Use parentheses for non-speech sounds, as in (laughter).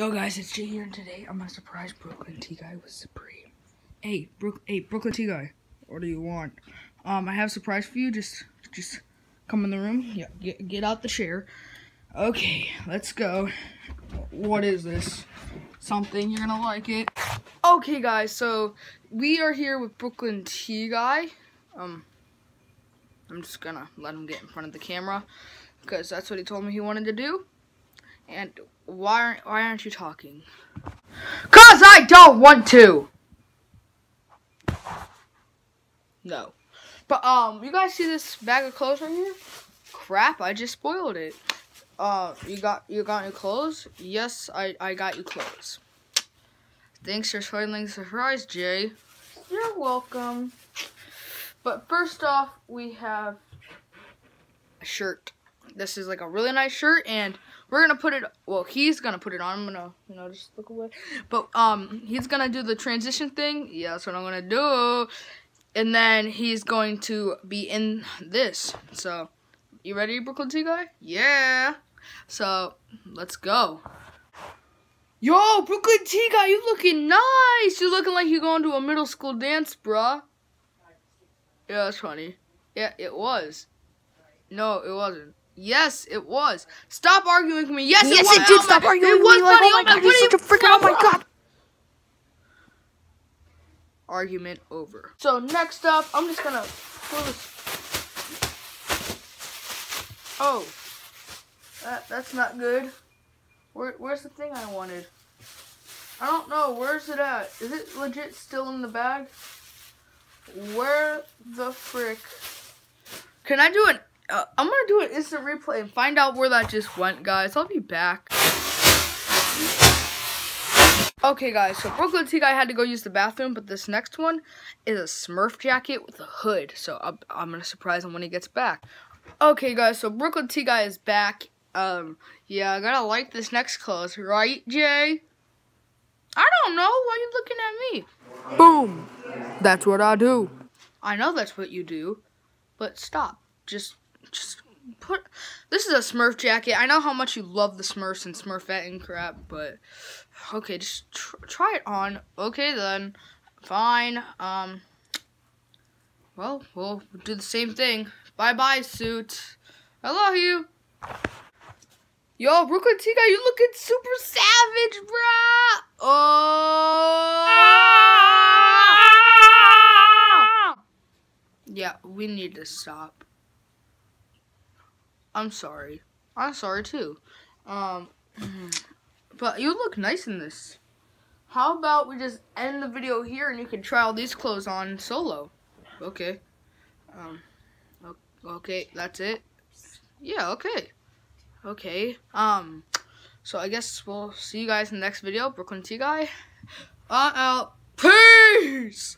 Yo guys, it's Jay here, and today I'm gonna surprise Brooklyn T guy with Supreme. Hey, Brook, hey, Brooklyn T guy, what do you want? Um, I have a surprise for you. Just, just come in the room. Yeah, get get out the chair. Okay, let's go. What is this? Something you're gonna like it. Okay, guys, so we are here with Brooklyn T guy. Um, I'm just gonna let him get in front of the camera because that's what he told me he wanted to do. And why aren't why aren't you talking? Cause I don't want to. No. But um you guys see this bag of clothes right here? Crap, I just spoiled it. Uh you got you got your clothes? Yes, I, I got you clothes. Thanks for spoiling the surprise, Jay. You're welcome. But first off, we have a shirt. This is like a really nice shirt and we're gonna put it well he's gonna put it on. I'm gonna you know just look away. But um he's gonna do the transition thing. Yeah that's what i'm gonna do. And then he's going to be in this. So you ready brooklyn t guy? Yeah. So let's go. Yo brooklyn t guy you looking nice. You looking like you're going to a middle school dance bruh. Yeah that's funny. Yeah it was. No it wasn't Yes, it was. Stop arguing with me. Yes, yes it was. it did. Stop arguing it with me. Like, funny. oh my god, you're such a freaking. Oh my god. Argument over. So next up, I'm just gonna pull this. Oh, that that's not good. Where where's the thing I wanted? I don't know. Where's it at? Is it legit still in the bag? Where the frick? Can I do an uh, I'm gonna do an instant replay and find out where that just went, guys. I'll be back. Okay, guys, so Brooklyn T Guy had to go use the bathroom, but this next one is a Smurf jacket with a hood. So I'm, I'm gonna surprise him when he gets back. Okay, guys, so Brooklyn T Guy is back. Um, yeah, I gotta like this next clothes, right, Jay? I don't know. Why are you looking at me? Boom. That's what I do. I know that's what you do, but stop. Just just put this is a smurf jacket. I know how much you love the smurfs and smurfette and crap but okay just tr try it on. Okay then. Fine um well we'll do the same thing. Bye bye suit. I love you. Yo brooklyn t guy you looking super savage bruh. Oh. Yeah we need to stop I'm sorry. I'm sorry too. Um, (clears throat) but you look nice in this. How about we just end the video here and you can try all these clothes on solo? Okay. Um, okay, that's it. Yeah, okay. Okay. Um, so I guess we'll see you guys in the next video. Brooklyn T Guy. Uh, out. Peace!